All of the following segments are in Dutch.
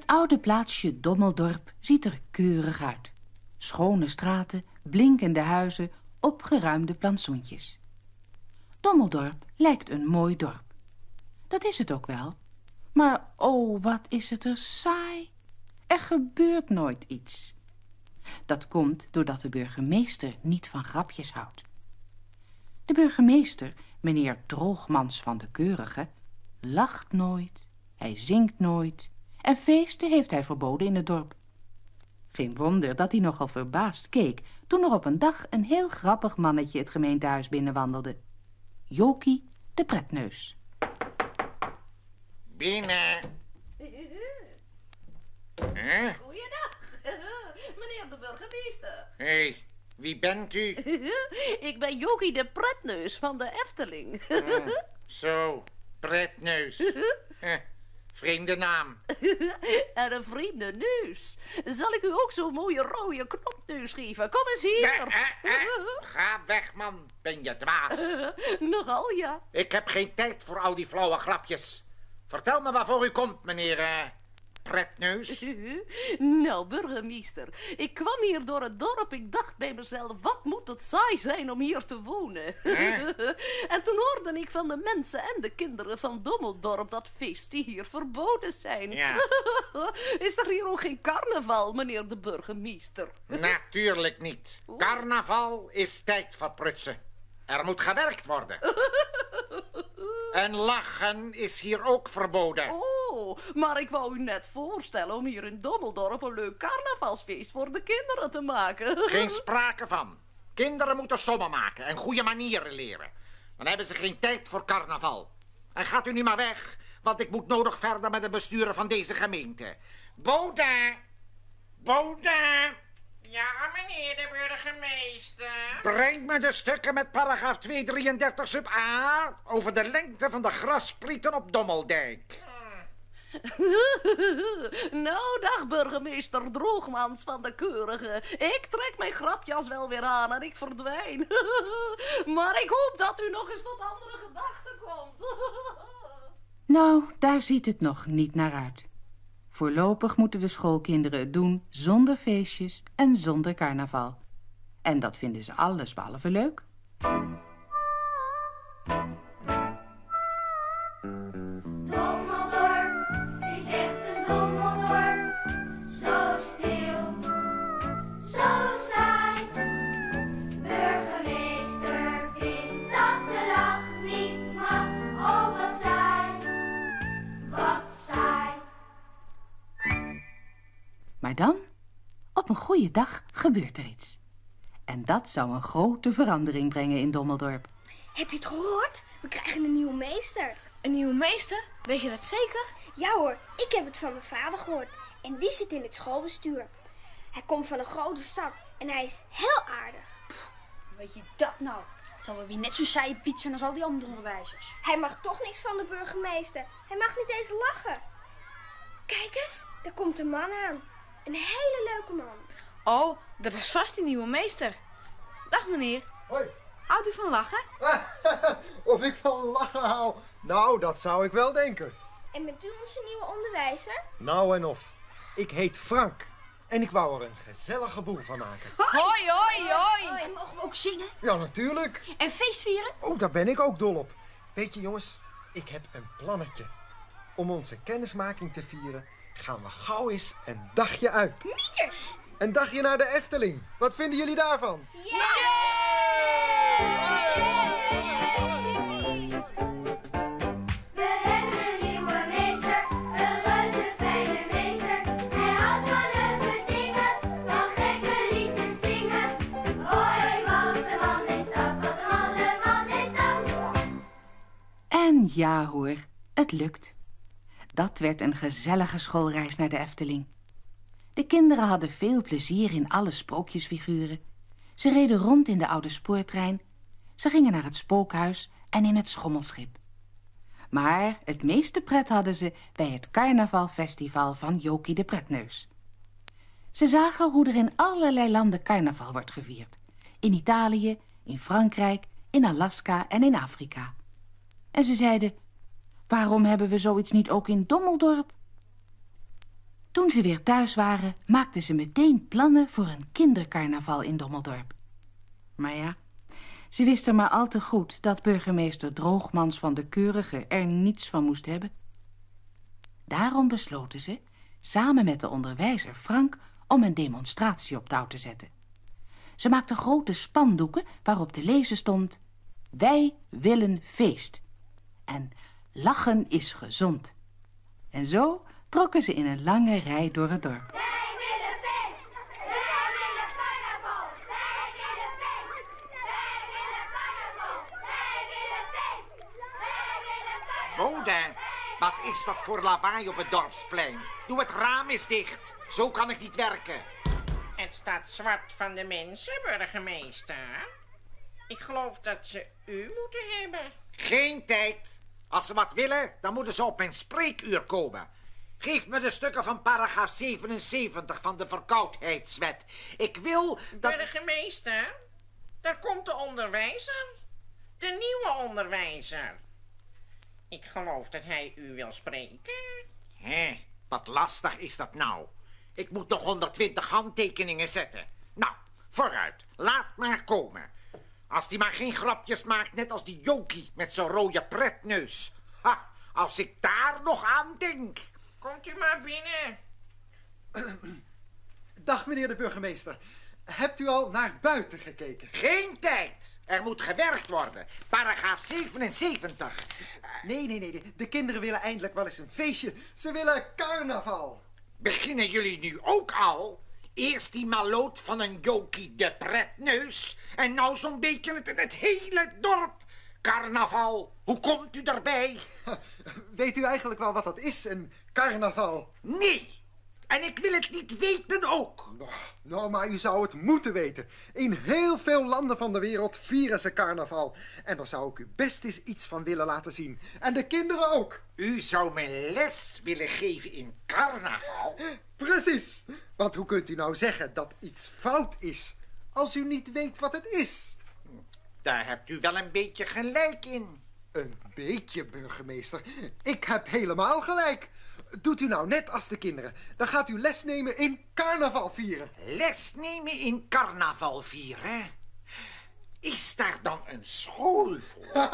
Het oude plaatsje Dommeldorp ziet er keurig uit. Schone straten, blinkende huizen, opgeruimde plantsoentjes. Dommeldorp lijkt een mooi dorp. Dat is het ook wel. Maar oh, wat is het er saai. Er gebeurt nooit iets. Dat komt doordat de burgemeester niet van grapjes houdt. De burgemeester, meneer Droogmans van de Keurige, lacht nooit, hij zingt nooit en feesten heeft hij verboden in het dorp. Geen wonder dat hij nogal verbaasd keek toen er op een dag een heel grappig mannetje het gemeentehuis binnenwandelde. Jokie de pretneus. Binnen. Huh? Goeiedag, meneer de burgemeester. Hé, hey, wie bent u? Ik ben Jokie de Pretneus van de Efteling. Oh, zo, pretneus. Huh, vreemde naam. en een vreemde neus. Zal ik u ook zo'n mooie rode knopneus geven? Kom eens hier. Eh, eh, eh. Ga weg, man. Ben je dwaas? Nogal, ja. Ik heb geen tijd voor al die flauwe grapjes. Vertel me waarvoor u komt, meneer eh, Pretneus. nou, burgemeester, ik kwam hier door het dorp. Ik dacht bij mezelf, wat moet het saai zijn om hier te wonen. en toen hoorde ik van de mensen en de kinderen van Dommeldorp dat feesten hier verboden zijn. Ja. Is er hier ook geen carnaval, meneer de burgemeester? Natuurlijk niet. Carnaval is tijd voor prutsen. Er moet gewerkt worden. En lachen is hier ook verboden. Oh, maar ik wou u net voorstellen om hier in Dommeldorp een leuk carnavalsfeest voor de kinderen te maken. Geen sprake van. Kinderen moeten sommen maken en goede manieren leren. Dan hebben ze geen tijd voor carnaval. En gaat u nu maar weg, want ik moet nodig verder met het besturen van deze gemeente. Boda! Boda! Ja, meneer de burgemeester. Breng me de stukken met paragraaf 233 sub A over de lengte van de grasprieten op Dommeldijk. nou, dag burgemeester Droogmans van de Keurige. Ik trek mijn grapjas wel weer aan en ik verdwijn. maar ik hoop dat u nog eens tot andere gedachten komt. nou, daar ziet het nog niet naar uit. Voorlopig moeten de schoolkinderen het doen zonder feestjes en zonder carnaval. En dat vinden ze alles behalve leuk. Goede dag, gebeurt er iets. En dat zou een grote verandering brengen in Dommeldorp. Heb je het gehoord? We krijgen een nieuwe meester. Een nieuwe meester? Weet je dat zeker? Ja hoor, ik heb het van mijn vader gehoord. En die zit in het schoolbestuur. Hij komt van een grote stad en hij is heel aardig. Weet je dat nou? Zal we weer net zo saaie Piet zijn als al die andere onderwijzers. Hij mag toch niks van de burgemeester. Hij mag niet eens lachen. Kijk eens, daar komt een man aan. Een hele leuke man. Oh, dat is vast die nieuwe meester. Dag meneer. Hoi. Houdt u van lachen? of ik van lachen hou? Nou, dat zou ik wel denken. En bent u onze nieuwe onderwijzer? Nou en of. Ik heet Frank. En ik wou er een gezellige boel van maken. Hoi, hoi, hoi. En mogen we ook zingen? Ja, natuurlijk. En feestvieren? Oh, daar ben ik ook dol op. Weet je jongens, ik heb een plannetje. Om onze kennismaking te vieren gaan we gauw eens een dagje uit. Mieters! Een dagje naar de Efteling. Wat vinden jullie daarvan? We hebben een nieuwe meester, een reuze fijne meester. Hij houdt van leuke dingen, van gekke liedjes zingen. Hoi, want de man is dat, wat de man, de man is. En ja hoor, het lukt. Dat werd een gezellige schoolreis naar de Efteling. De kinderen hadden veel plezier in alle sprookjesfiguren. Ze reden rond in de oude spoortrein. Ze gingen naar het spookhuis en in het schommelschip. Maar het meeste pret hadden ze bij het carnavalfestival van Jokie de Pretneus. Ze zagen hoe er in allerlei landen carnaval wordt gevierd. In Italië, in Frankrijk, in Alaska en in Afrika. En ze zeiden, waarom hebben we zoiets niet ook in Dommeldorp? Toen ze weer thuis waren, maakten ze meteen plannen voor een kindercarnaval in Dommeldorp. Maar ja, ze wisten maar al te goed dat burgemeester Droogmans van de Keurige er niets van moest hebben. Daarom besloten ze, samen met de onderwijzer Frank, om een demonstratie op touw te zetten. Ze maakten grote spandoeken waarop te lezen stond... Wij willen feest. En lachen is gezond. En zo trokken ze in een lange rij door het dorp. Wij willen feest! Wij willen carnaval! Wij willen feest! Wij willen carnaval! Wij willen feest! Wij willen carnaval! Bode, wat is dat voor lawaai op het dorpsplein? Doe het raam eens dicht. Zo kan ik niet werken. Het staat zwart van de mensen, burgemeester. Ik geloof dat ze u moeten hebben. Geen tijd. Als ze wat willen, dan moeten ze op mijn spreekuur komen. Geef me de stukken van paragraaf 77 van de verkoudheidswet. Ik wil dat... Burgemeester, daar komt de onderwijzer. De nieuwe onderwijzer. Ik geloof dat hij u wil spreken. Hé, wat lastig is dat nou. Ik moet nog 120 handtekeningen zetten. Nou, vooruit. Laat maar komen. Als die maar geen grapjes maakt, net als die Jokie met zijn rode pretneus. Ha, als ik daar nog aan denk. Komt u maar binnen. Dag meneer de burgemeester. Hebt u al naar buiten gekeken? Geen tijd. Er moet gewerkt worden. Paragraaf 77. Nee, nee, nee. De kinderen willen eindelijk wel eens een feestje. Ze willen carnaval. Beginnen jullie nu ook al? Eerst die maloot van een Jokie de pretneus. En nou zo'n beetje het, het hele dorp. Carnaval. Hoe komt u erbij? Weet u eigenlijk wel wat dat is, een carnaval? Nee. En ik wil het niet weten ook. Nou, maar u zou het moeten weten. In heel veel landen van de wereld vieren ze carnaval. En daar zou ik u best eens iets van willen laten zien. En de kinderen ook. U zou me les willen geven in carnaval? Precies. Want hoe kunt u nou zeggen dat iets fout is als u niet weet wat het is? Daar hebt u wel een beetje gelijk in. Een beetje, burgemeester. Ik heb helemaal gelijk. Doet u nou net als de kinderen. Dan gaat u les nemen in carnaval vieren. Les nemen in carnaval vieren? Is daar dan een school voor?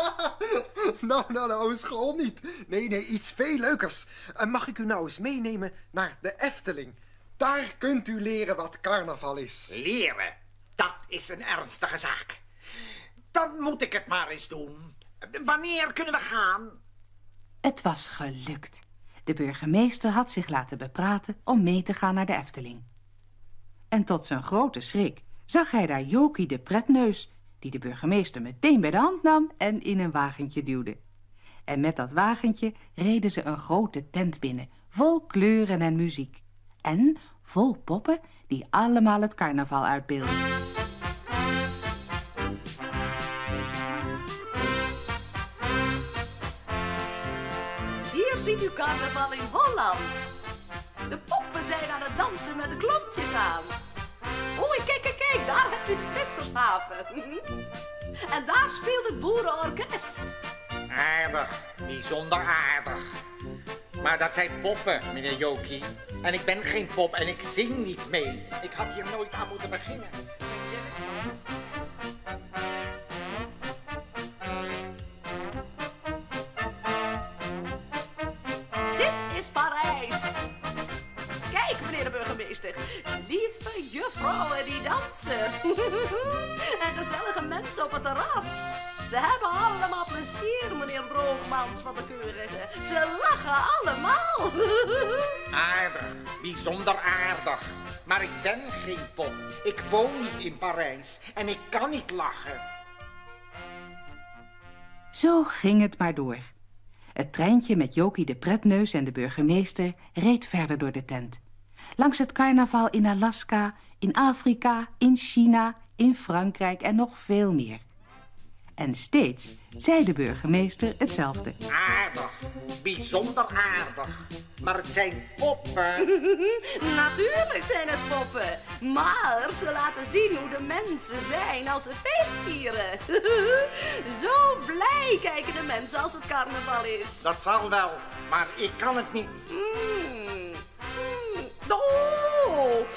nou, nou, nou, een school niet. Nee, nee, iets veel leukers. En mag ik u nou eens meenemen naar de Efteling? Daar kunt u leren wat carnaval is. Leren, dat is een ernstige zaak. Dan moet ik het maar eens doen. Wanneer kunnen we gaan? Het was gelukt. De burgemeester had zich laten bepraten om mee te gaan naar de Efteling. En tot zijn grote schrik zag hij daar Jokie de pretneus, die de burgemeester meteen bij de hand nam en in een wagentje duwde. En met dat wagentje reden ze een grote tent binnen, vol kleuren en muziek. En vol poppen die allemaal het carnaval uitbeelden. Ziet u carnaval in Holland. De poppen zijn aan het dansen met de klompjes aan. Oei, kijk, kijk, kijk, daar hebt u de vissershaven. En daar speelt het boerenorkest. Aardig, bijzonder aardig. Maar dat zijn poppen, meneer Jokie. En ik ben geen pop en ik zing niet mee. Ik had hier nooit aan moeten beginnen. Mensen op het terras. Ze hebben allemaal plezier, meneer Droogmans van de Keurige. Ze lachen allemaal. Aardig, bijzonder aardig. Maar ik ben geen pop. Ik woon niet in Parijs en ik kan niet lachen. Zo ging het maar door. Het treintje met Jokie de pretneus en de burgemeester reed verder door de tent. Langs het carnaval in Alaska, in Afrika, in China, in Frankrijk en nog veel meer. En steeds zei de burgemeester hetzelfde. Aardig, bijzonder aardig. Maar het zijn poppen. Natuurlijk zijn het poppen. Maar ze laten zien hoe de mensen zijn als ze feest vieren. Zo blij kijken de mensen als het carnaval is. Dat zal wel, maar ik kan het niet. Mm. Mm.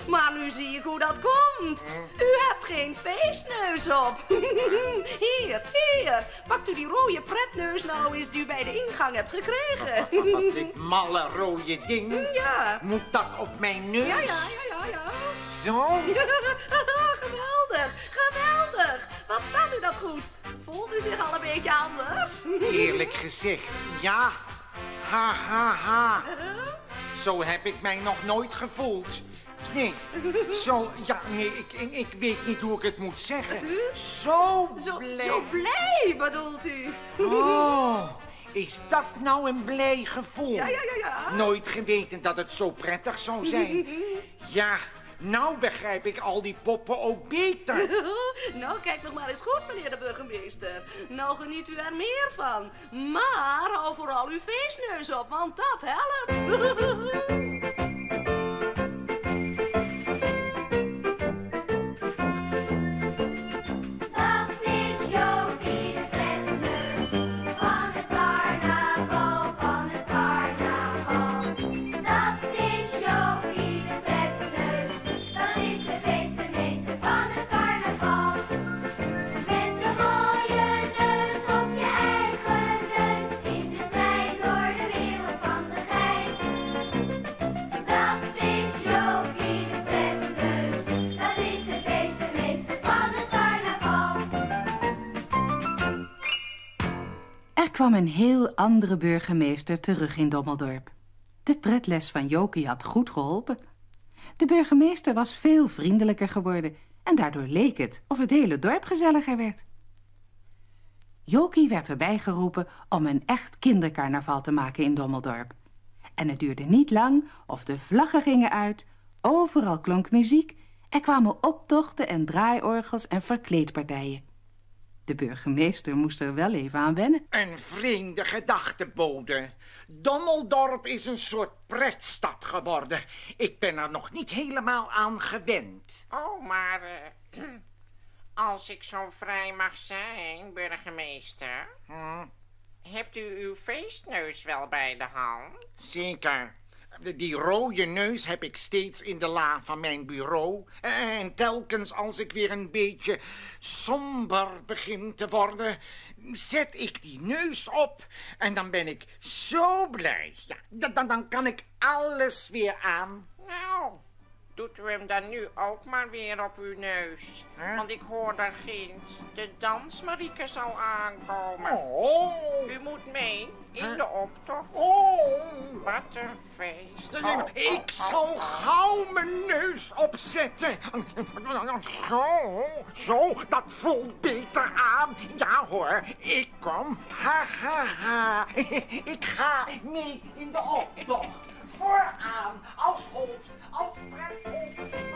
Maar nu zie ik hoe dat komt. U hebt geen feestneus op. Hier, hier. Pakt u die rode pretneus nou eens die u bij de ingang hebt gekregen. Dit malle rode ding. Ja. Moet dat op mijn neus? Ja, ja, ja, ja, ja. Zo? geweldig, geweldig. Wat staat u dat goed? Voelt u zich al een beetje anders? Eerlijk gezegd, ja. Ha, ha, ha. Zo heb ik mij nog nooit gevoeld. Nee, zo, ja, nee, ik, ik, ik weet niet hoe ik het moet zeggen. Zo Zo, blij. zo blij bedoelt u? Oh, is dat nou een blij gevoel? Ja, ja, ja, ja. Nooit geweten dat het zo prettig zou zijn. Ja, nou begrijp ik al die poppen ook beter. Nou, kijk nog maar eens goed, meneer de burgemeester. Nou geniet u er meer van. Maar hou vooral uw feestneus op, want dat helpt. kwam een heel andere burgemeester terug in Dommeldorp. De pretles van Jokie had goed geholpen. De burgemeester was veel vriendelijker geworden en daardoor leek het of het hele dorp gezelliger werd. Jokie werd erbij geroepen om een echt kindercarnaval te maken in Dommeldorp. En het duurde niet lang of de vlaggen gingen uit, overal klonk muziek, er kwamen optochten en draaiorgels en verkleedpartijen. De burgemeester moest er wel even aan wennen. Een vreemde gedachtebode. Dommeldorp is een soort pretstad geworden. Ik ben er nog niet helemaal aan gewend. Oh, maar eh, als ik zo vrij mag zijn, burgemeester, Hm, hebt u uw feestneus wel bij de hand? zeker. Die rode neus heb ik steeds in de la van mijn bureau. En telkens als ik weer een beetje somber begin te worden, zet ik die neus op. En dan ben ik zo blij. Ja, dan- dan, kan ik alles weer aan. Nou, doet u hem dan nu ook maar weer op uw neus. Want ik hoor daar ginds, de dansmarieke zal aankomen. Oh, U moet mee in de optocht. oh. Wat een feest. Nee, Oh, Ik oh, zal oh, gauw mijn neus opzetten. Zo, zo, dat voelt beter aan. Ja hoor, ik kom. Ha, ha, ha. Ik ga mee in de optocht. Vooraan, als als prethoofd.